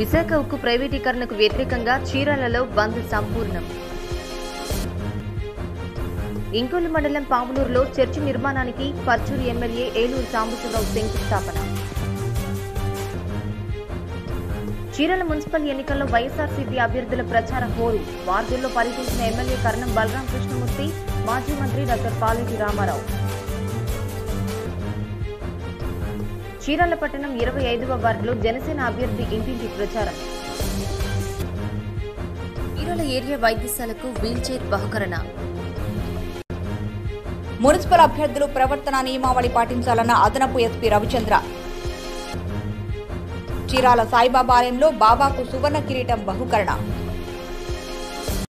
విశాఖ ఉక్కు ప్రైవేటీకరణకు వ్యతిరేకంగా చీరాలలో బంద్ సంపూర్ణం. ఇంకోలు మండలం పాములూరులో చర్చి నిర్మాణానికి పర్చూరు ఎమ్మెల్యే ఏలూరు సాంబశివరావు శంకుస్థాపన. చీరాల మున్సిపల్ ఎన్నికల్లో వైఎస్ఆర్సీపీ అభ్యర్థుల ప్రచార హోరు. వార్డుల్లో పర్యటించిన ఎమ్మెల్యే కర్ణం బలరాం కృష్ణమూర్తి మాజీ మంత్రి డాక్టర్ పాలేటి రామారావు. చీరాల పట్టణం ఇరవై ఐదవ వార్డులో జనసేన అభ్యర్థి ఇంటింటి ప్రచారం. చీరాల ఏరియా వైద్యశాలకు వీల్చైర్ బహుకరణ. మున్సిపల్ అభ్యర్థులు ప్రవర్తన నియమావళి పాటించాలన్న అదనపు ఎస్పీ రవిచంద్ర. చీరాల సాయిబాబా ఆలయంలో బాబాకు సువర్ణ కిరీటం బహుకరణ.